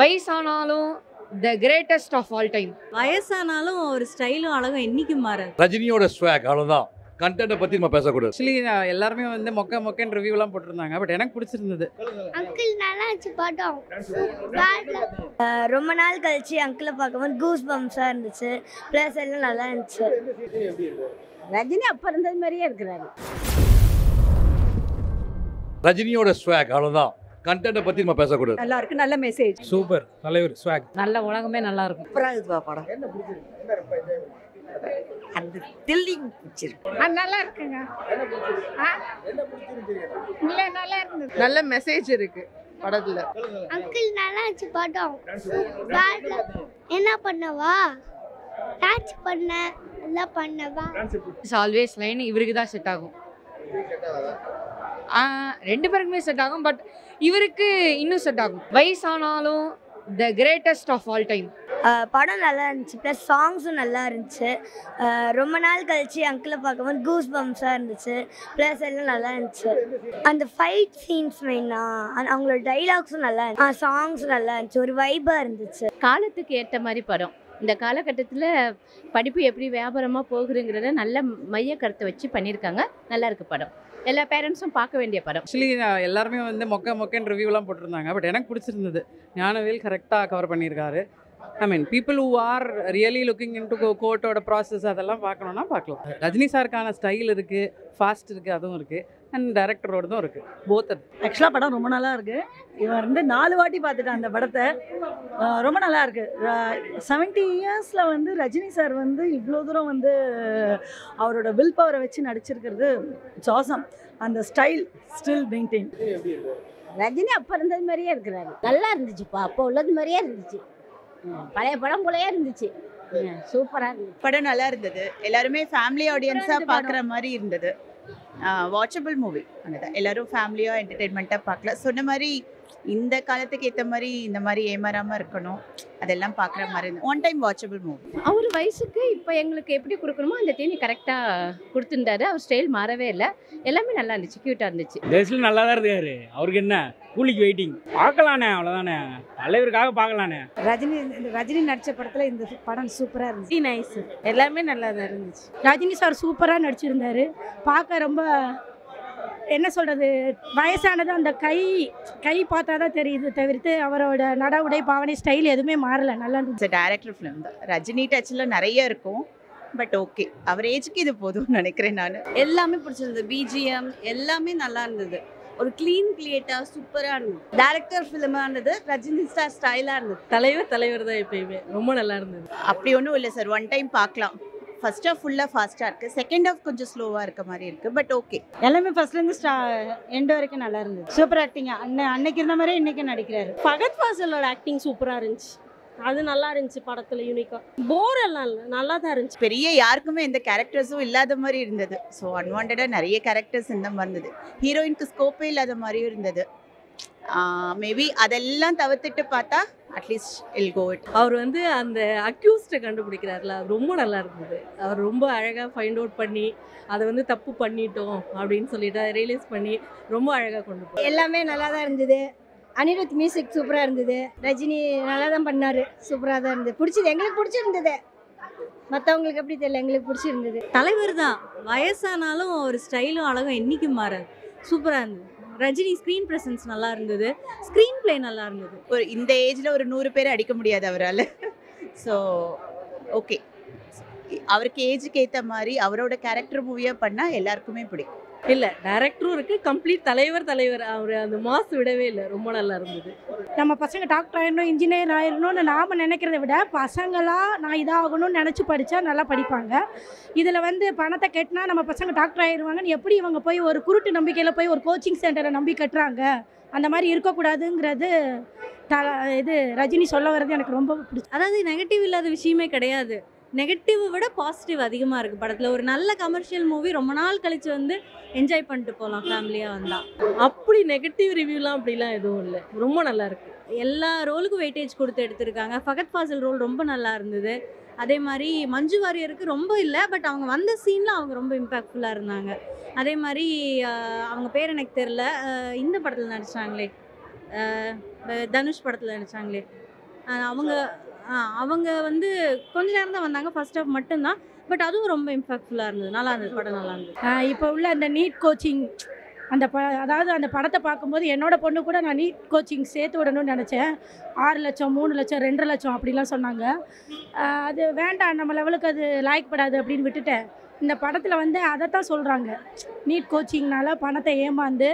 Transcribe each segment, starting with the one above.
வயசானாலும் the greatest of all time வயசானாலும் ஒரு ஸ்டைலும் அழகும் என்னைக்கும் மாறாது. ரஜினியோட ஸ்வாக் அவ்வளோதான் கண்டென்ட்டை பற்றி நம்ம பேசக்கூடாது ஆக்சுவலி எல்லாருமே வந்து மொக்க மொக்கன்னு ரிவ்யூலாம் போட்டிருந்தாங்க. பட் எனக்கு பிடிச்சிருந்தது. அங்கிள் நல்லா இருந்துச்சு படம். ரொம்ப நாள் கழிச்சு அங்கிளை பார்க்கும்போது கூஸ் பம்ப்ஸாக இருந்துச்சு. ப்ளஸ் எல்லாம் நல்லா இருந்துச்சு. ரஜினி அப்ப இருந்தது மாதிரியே இருக்கிறாரு. ரஜினியோட ஸ்வாக் அவ்வளோதான் கண்டென்ட்டை பற்றி நம்ம பேசக்கூடாது. நல்லா இருக்கு. நல்ல மெசேஜ் சூப்பர் தலைவர் ஸ்வாக் நல்ல உலகமே நல்லா இருக்கும். சூப்பரா இருக்குப்பா படம். அந்த தில்லிங் பிடிச்சிருக்கு. நல்லா இருக்குங்க. இல்ல நல்லா இருந்தது. நல்ல மெசேஜ் இருக்கு படத்துல. அங்கிள் நல்லா இருந்துச்சு படம். என்ன பண்ணவா? டாச் பண்ண. எல்லாம் பண்ணவா? இட்ஸ் ஆல்வேஸ் லைன் இவருக்கு தான் செட் ஆகும். ரெண்டு பேருக்குமே செட் ஆகும் பட் இவருக்கு இன்னும் செட் ஆகும். வயசானாலும் the greatest of all time படம் நல்லா இருந்துச்சு ப்ளஸ் சாங்ஸும் நல்லா இருந்துச்சு. ரொம்ப நாள் கழிச்சு அங்கிளை பார்க்கும்போது கூஸ் பம்ப்ஸாக இருந்துச்சு ப்ளஸ் எல்லாம் நல்லா இருந்துச்சு. அந்த ஃபைட் சீன்ஸ் மெயினாக அவங்களோட டைலாக்ஸும் நல்லா இருந்துச்சு. சாங்ஸும் நல்லா இருந்துச்சு ஒரு வைபாக இருந்துச்சு. காலத்துக்கு ஏற்ற மாதிரி படம். இந்த காலகட்டத்தில் படிப்பு எப்படி வியாபாரமாக போகுதுங்கிறத நல்ல மைய கருத்தை வச்சு பண்ணியிருக்காங்க. நல்லா இருக்கு படம். எல்லா பேரண்ட்ஸும் பார்க்க வேண்டிய படம். ஆக்சுவலி எல்லாருமே வந்து மொக்க மொக்கன்னு ரிவ்யூலாம் போட்டிருந்தாங்க. பட் எனக்கு பிடிச்சிருந்தது. ஞானவேல் கரெக்டாக கவர் பண்ணியிருக்காரு. I mean people who are really looking into கோர்ட்டோட process அதெல்லாம் பார்க்கணுன்னா பார்க்கலாம். ரஜினி சாருக்கான ஸ்டைல் இருக்குது ஃபாஸ்ட் இருக்குது அதுவும் இருக்குது அண்ட் டேரக்டரோடதும் இருக்குது போத் ஆக்சுவலாக படம் ரொம்ப நல்லா இருக்கு. இவன் வந்து நாலு வாட்டி பார்த்துட்டான் அந்த படத்தை. ரொம்ப நல்லா இருக்கு. செவன்ட்டி இயர்ஸில் வந்து ரஜினி சார் வந்து இவ்வளோ தூரம் வந்து அவரோட வில் பவரை வச்சு நடிச்சிருக்கிறது இட்ஸ் ஆசம் அந்த ஸ்டைல் ஸ்டில் மெயின்டைன் ரஜினி அப்ப இருந்தது மாதிரியே இருக்கிறாரு. நல்லா இருந்துச்சுப்பா. அப்போ உள்ளது மாதிரியே இருந்துச்சு. பழைய படம் போலயே இருந்துச்சு. சூப்பரா இருந்துச்சு. படம் நல்லா இருந்தது. எல்லாருமே ஃபேமிலி ஆடியன்ஸாக பார்க்குற மாதிரி இருந்தது. வாட்சபிள் மூவி அவ்வளோதான் எல்லாரும் ஃபேமிலியாக என்டர்டெயின்மெண்ட்டாக பார்க்கலாம் சொன்ன மாதிரி இந்த காலத்துக்கு ஏற்ற மாதிரி இந்த மாதிரி ஏமாறாமல் இருக்கணும். அதெல்லாம் பார்க்குற மாதிரி இருந்தது. ஒன் டைம் வாட்சபிள் மூவி அவர் வயசுக்கு இப்போ எங்களுக்கு எப்படி கொடுக்கணுமோ அந்த தேனி கரெக்டாக கொடுத்துருந்தாரு. அவர் ஸ்டைல் மாறவே இல்லை. எல்லாமே நல்லா இருந்துச்சு. க்யூட்டாக இருந்துச்சு. டேஸ்ல நல்லா தான் இருக்காரு அவருக்கு என்ன? கூலிக்கு வெயிட்டிங் பார்க்கலானே அவ்வளோதானே தலைவருக்காக பார்க்கலானே ரஜினி ரஜினி நடித்த படத்தில் இந்த படம் சூப்பராக இருந்துச்சு. நைஸ் எல்லாமே நல்லா தான் இருந்துச்சு. ரஜினி சார் சூப்பராக நடிச்சிருந்தாரு. பார்க்க ரொம்ப என்ன சொல்கிறது வயசானது அந்த கை கை பார்த்தா தான் தெரியுது தவிர்த்து அவரோட நட உடை பாவனை ஸ்டைல் எதுவுமே மாறல. நல்லா இருந்துச்சு. டேரக்டர் ஃபிலிம் தான் ரஜினி டச்சில் நிறைய இருக்கும். பட் ஓகே அவர் ஏஜுக்கு இது போதும்னு நினைக்கிறேன் நான். எல்லாமே பிடிச்சிருந்தது. பிஜிஎம் எல்லாமே நல்லா இருந்தது. ஒரு க்ளீன் கிளியேட்டாக சூப்பராக இருந்தது. டேரக்டர் ஃபிலிமாக இருந்தது. ரஜினி ஸ்டார் ஸ்டைலாக இருந்தது. தலைவர் தலைவர் தான் எப்பயுமே. ரொம்ப நல்லா இருந்தது. அப்படி ஒன்றும் இல்லை சார் ஒன் டைம் பார்க்கலாம். ஃபர்ஸ்ட் ஹாஃப் ஃபுல்லாக ஃபாஸ்ட்டாக இருக்குது செகண்ட் ஹாஃப் கொஞ்சம் ஸ்லோவாக இருக்க மாதிரி இருக்குது பட் ஓகே எல்லாமே ஃபர்ஸ்ட்லேருந்து ஸ்டா எண்டு வரைக்கும் நல்லா இருந்தது. சூப்பர் ஆக்டிங் அன்னை அன்னைக்கு இருந்த மாதிரியே இன்னைக்கு நடிக்கிறாரு. ஃபகத் ஃபாசலோட ஆக்டிங் சூப்பரா இருந்துச்சு. அது நல்லா இருந்துச்சு படத்துல யூனிக்கா போர் எல்லாம் இல்லை. நல்லா தான் இருந்துச்சு. பெரிய யாருக்குமே எந்த கேரக்டர்ஸும் இல்லாத மாதிரி இருந்தது. ஸோ அன்வான்டாக நிறைய கேரக்டர்ஸ் இந்த மாதிரி இருந்தது. ஹீரோயினுக்கு ஸ்கோப்பே இல்லாத மாதிரியும் இருந்தது. மேபி அதெல்லாம் தவிர்த்துட்டு பார்த்தா அட்லீஸ்ட் இல் கோ இட் அவர் வந்து அந்த அக்யூஸ்டை கண்டுபிடிக்கிறாருல அது ரொம்ப நல்லா இருந்தது. அவர் ரொம்ப அழகாக ஃபைண்ட் அவுட் பண்ணி அதை வந்து தப்பு பண்ணிட்டோம் அப்படின்னு சொல்லிட்டு அதை ரியலைஸ் பண்ணி ரொம்ப அழகாக கொண்டு போய் எல்லாமே நல்லா தான் இருந்தது. அனிருத் மியூசிக் சூப்பராக இருந்தது. ரஜினி நல்லா தான் பண்ணார். சூப்பராக தான் இருந்தது. பிடிச்சது எங்களுக்கு பிடிச்சிருந்தது. மற்றவங்களுக்கு எப்படி தெரியல எங்களுக்கு பிடிச்சிருந்தது. தலைவர் தான். வயசானாலும் ஒரு ஸ்டைலும் அழகும் என்னைக்கும் மாறாது. சூப்பராக இருந்தது. ரஜினி ஸ்க்ரீன் ப்ரெசன்ஸ் நல்லா இருந்தது. ஸ்க்ரீன் பிளே நல்லா இருந்தது. ஒரு இந்த ஏஜில் ஒரு நூறு பேர் அடிக்க முடியாது அவரால். ஸோ ஓகே அவருக்கு ஏஜுக்கு ஏற்ற மாதிரி அவரோட கேரக்டர் மூவியாக பண்ணால் எல்லாருக்குமே பிடிக்கும். இல்லை டைரக்டரும் இருக்கு. கம்ப்ளீட் தலைவர் தலைவர். அவர் அந்த மாஸ் விடவே இல்லை. ரொம்ப நல்லா இருந்தது. நம்ம பசங்க டாக்டர் ஆயிடணும் இன்ஜினியர் ஆயிடணும்னு நாம் நினைக்கிறத விட பசங்களாக நான் இதாகணும்னு நினச்சி படித்தா நல்லா படிப்பாங்க. இதில் வந்து பணத்தை கட்டினா நம்ம பசங்க டாக்டர் ஆயிடுவாங்கன்னு எப்படி இவங்க போய் ஒரு குருட்டு நம்பிக்கையில் போய் ஒரு கோச்சிங் சென்டரை நம்பி கட்டுறாங்க? அந்த மாதிரி இருக்கக்கூடாதுங்கிறது த இது ரஜினி சொல்ல வர்றது எனக்கு ரொம்ப பிடிச்சி அதாவது நெகட்டிவ் இல்லாத விஷயமே கிடையாது. நெகட்டிவ் விட பாசிட்டிவ் அதிகமாக இருக்குது படத்தில். ஒரு நல்ல கமர்ஷியல் மூவி ரொம்ப நாள் கழிச்சு வந்து என்ஜாய் பண்ணிட்டு போகலாம் ஃபேமிலியாக வந்தால் அப்படி நெகட்டிவ் ரிவ்யூலாம் அப்படிலாம் எதுவும் இல்லை. ரொம்ப நல்லா இருக்கு. எல்லா ரோலுக்கும் வெயிட்டேஜ் கொடுத்து எடுத்திருக்காங்க. ஃபகத் ஃபாசில் ரோல் ரொம்ப நல்லா இருந்தது. அதே மாதிரி மஞ்சு வாரியருக்கு ரொம்ப இல்லை பட் அவங்க வந்த சீனில் அவங்க ரொம்ப இம்பாக்ட்ஃபுல்லாக இருந்தாங்க. அதே மாதிரி அவங்க பேர் எனக்கு தெரில இந்த படத்தில் நடிச்சாங்களே. ஆஹ், தனுஷ் படத்தில் நடிச்சாங்களே. அஹ் அவங்க அவங்க வந்து கொஞ்ச நேரம் தான் வந்தாங்க. ஃபர்ஸ்ட் ஆஃப் மட்டும்தான். பட் அதுவும் ரொம்ப இம்பாக்ட்ஃபுல்லாக இருந்தது. நல்லா இருந்தது. படம் நல்லா இருந்தது. இப்போ உள்ள அந்த நீட் கோச்சிங் அந்த ப அதாவது அந்த படத்தை பார்க்கும்போது என்னோடய பொண்ணு கூட நான் நீட் கோச்சிங் சேர்த்து விடணும்னு நினச்சேன். ஆறு லட்சம் மூணு லட்சம் ரெண்டரை லட்சம் அப்படிலாம் சொன்னாங்க. அது வேண்டாம். நம்ம லெவலுக்கு அது லாய்க்கப்படாது அப்படின்னு விட்டுட்டேன். இந்த படத்தில் வந்து அதை தான் சொல்கிறாங்க நீட் கோச்சிங்னால பணத்தை ஏமாந்து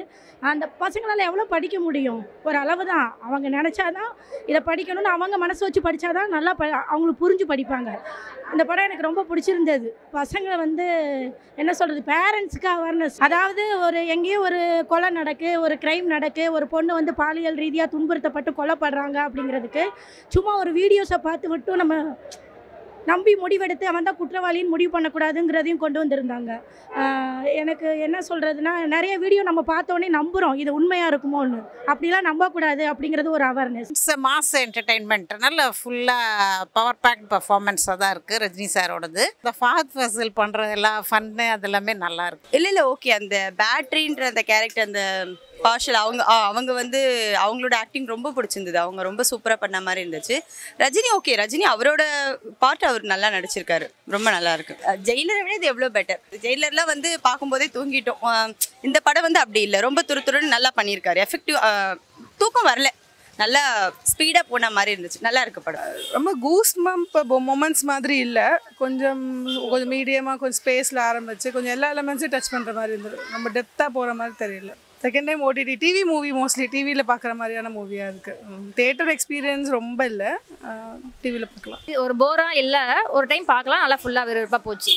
அந்த பசங்களால் எவ்வளோ படிக்க முடியும்? ஒரு அளவு தான் அவங்க நினச்சாதான் இதை படிக்கணும்னு அவங்க மனசு வச்சு படித்தாதான் நல்லா ப அவங்களுக்கு புரிஞ்சு படிப்பாங்க. அந்த படம் எனக்கு ரொம்ப பிடிச்சிருந்தது. பசங்களை வந்து என்ன சொல்கிறது பேரண்ட்ஸுக்கு அவேர்னஸ் அதாவது ஒரு எங்கேயோ ஒரு கொலை நடக்கு ஒரு க்ரைம் நடக்கு ஒரு பொண்ணு வந்து பாலியல் ரீதியாக துன்புறுத்தப்பட்டு கொலைப்படுறாங்க அப்படிங்கிறதுக்கு சும்மா ஒரு வீடியோஸை பார்த்து மட்டும் நம்ம நம்பி முடிவெடுத்து அவன் தான் குற்றவாளின்னு முடிவு பண்ணக்கூடாதுங்கிறதையும் கொண்டு வந்திருந்தாங்க. எனக்கு என்ன சொல்கிறதுனா நிறைய வீடியோ நம்ம பார்த்தோன்னே நம்புகிறோம் இது உண்மையாக இருக்குமோன்னு. அப்படிலாம் நம்பக்கூடாது அப்படிங்கிறது ஒரு அவேர்னஸ் இட்ஸ் மாஸ் என்டர்டைன்மெண்ட் நல்ல ஃபுல்லாக பவர் பேக் பர்ஃபார்மன்ஸாக தான் இருக்குது ரஜினி சாரோடது. இந்த ஃபாத் ஃபசல் பண்ணுறது எல்லாம் ஃபன்னு அது எல்லாமே நல்லா இருக்கு. இல்லை இல்லை ஓகே அந்த பேட்ரின்ற அந்த கேரக்டர் அந்த பார்ஷல் அவங்க ஆ, அவங்க வந்து அவங்களோட ஆக்டிங் ரொம்ப பிடிச்சிருந்தது. அவங்க ரொம்ப சூப்பராக பண்ண மாதிரி இருந்துச்சு. ரஜினி ஓகே ரஜினி அவரோட பார்ட் அவர் நல்லா நடிச்சிருக்காரு. ரொம்ப நல்லா இருக்கு. ஜெயிலரை விட இது எவ்வளோ பெட்டர் ஜெயிலர்லாம் வந்து பார்க்கும்போதே தூங்கிட்டோம். இந்த படம் வந்து அப்படி இல்லை. ரொம்ப துரு துருன்னு நல்லா பண்ணியிருக்காரு. எஃபெக்டிவ் தூக்கம் வரல. நல்லா ஸ்பீடாக போன மாதிரி இருந்துச்சு. நல்லா இருக்கு படம். ரொம்ப கூஸ் மம்ப் மொமெண்ட்ஸ் மாதிரி இல்லை. கொஞ்சம் கொஞ்சம் மீடியமாக கொஞ்சம் ஸ்பேஸில் ஆரம்பிச்சு கொஞ்சம் எல்லா எலமெண்ட்ஸையும் டச் பண்ணுற மாதிரி இருந்தது. ரொம்ப டெப்த்தாக போகிற மாதிரி தெரியல. Second time OTT TV movie mostly டிவியில் பார்க்குற மாதிரியான மூவியாக இருக்குது தேட்டர் எக்ஸ்பீரியன்ஸ் ரொம்ப இல்லை. டிவியில் பார்க்கலாம் ஒரு போரா இல்லை. ஒரு டைம் பார்க்கலாம் நல்லா ஃபுல்லாக விறுவிறுப்பாக போச்சு.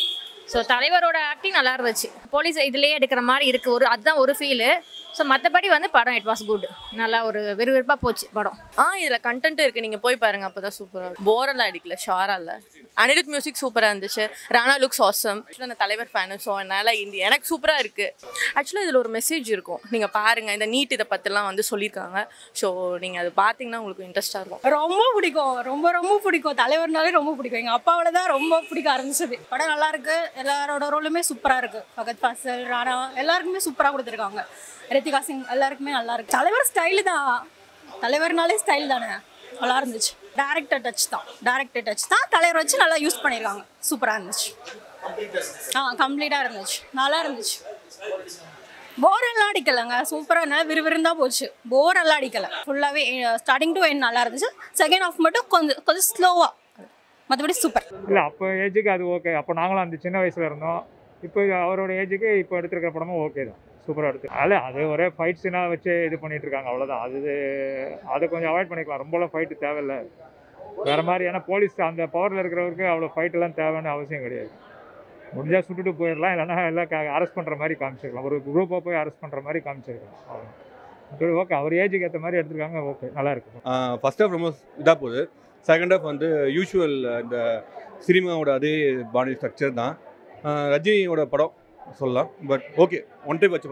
ஸோ தலைவரோட ஆக்டிங் நல்லா இருந்துச்சு. போலீஸ் இதுலேயே எடுக்கிற மாதிரி இருக்குது ஒரு அதுதான் ஒரு ஃபீலு ஸோ மற்றபடி வந்து படம் இட் வாஸ் குட் நல்லா ஒரு விறுவிறுப்பாக போச்சு படம். ஆ இதில் கண்டென்ட் இருக்குது நீங்கள் போய் பாருங்க. அப்போ தான் சூப்பராக போரெல்லாம் அடிக்கல. ஷாராக இல்லை. அனிருத் மியூசிக் சூப்பராக இருந்துச்சு. ராணா லுக்ஸ் ஆசம் நான் தலைவர் ஃபேனு ஸோ அதனால் இந்த எனக்கு சூப்பராக இருக்குது ஆக்சுவலாக இதில் ஒரு மெசேஜ் இருக்கும். நீங்கள் பாருங்கள் இந்த நீட் இதை பற்றிலாம் வந்து சொல்லியிருக்காங்க. ஸோ நீங்கள் அது பார்த்தீங்கன்னா உங்களுக்கு இன்ட்ரெஸ்ட்டாக இருக்கும். ரொம்ப பிடிக்கும். ரொம்ப ரொம்ப பிடிக்கும். தலைவர்னாலே ரொம்ப பிடிக்கும். எங்கள் அப்பாவோட தான் ரொம்ப பிடிக்க ஆரம்பிச்சது. படம் நல்லா இருக்கு. எல்லாரோட ரோலுமே சூப்பராக இருக்குது பகத் ஃபாசல் ராணா எல்லாருக்குமே சூப்பராக கொடுத்துருக்காங்க. ரித்திகா சிங் எல்லாருக்குமே நல்லா இருக்கு. தலைவர் ஸ்டைலு தான். தலைவர்னாலே ஸ்டைல் தானே? நல்லா இருந்துச்சு. டேரக்டர் டச் தான். டேரக்டர் டச் தான். தலைவர் வச்சு நல்லா யூஸ் பண்ணியிருக்காங்க சூப்பராக இருந்துச்சு. ஆ கம்ப்ளீட்டாக இருந்துச்சு. நல்லா இருந்துச்சு. போர் எல்லாம் அடிக்கலைங்க. சூப்பராக விறுவிறுந்தா போச்சு. போர் எல்லாம் அடிக்கல. ஃபுல்லாகவே ஸ்டார்டிங் டு எண்ட் நல்லா இருந்துச்சு. செகண்ட் ஆஃப் மட்டும் கொஞ்சம் கொஞ்சம் ஸ்லோவாக மற்றபடி சூப்பர் இல்லை அப்போ ஏஜுக்கு அது ஓகே அப்போ நாங்களும் அந்த சின்ன வயசில் இருந்தோம். இப்போ அவரோட ஏஜுக்கு இப்போ எடுத்திருக்கிற படமும் ஓகே தான். சூப்பராக எடுத்து அதில் அது ஒரே ஃபைட் சீனாக வச்சு இது பண்ணிட்டு இருக்காங்க அவ்வளோதான் அது அதை கொஞ்சம் அவாய்ட் பண்ணிக்கலாம். ரொம்பலாம் ஃபைட்டு தேவையில்ல. வேறு மாதிரி ஏன்னா போலீஸ் அந்த பவரில் இருக்கிறவருக்கு அவ்வளோ ஃபைட்டெல்லாம் தேவைன்னு அவசியம் கிடையாது. முடிஞ்சால் சுட்டுட்டு போயிடலாம். இல்லைன்னா எல்லாம் அரெஸ்ட் பண்ணுற மாதிரி காமிச்சிருக்கலாம். ஒரு குரூப்பாக போய் அரெஸ்ட் பண்ணுற மாதிரி காமிச்சிருக்கலாம். அவ்வளோ ஓகே அவர் ஏஜுக்கு ஏற்ற மாதிரி எடுத்திருக்காங்க. ஓகே நல்லா இருக்கு. ஃபர்ஸ்ட் ஆஃப் ரொம்ப இதாக போகுது. செகண்ட் ஆஃப் வந்து யூஷுவல் இந்த சினிமாவோட அதே பாடி ஸ்ட்ரக்சர் தான். ரஜினியோட படம் சொல்லலாம். பட் ஓகே ஒன் டைம் வச்சு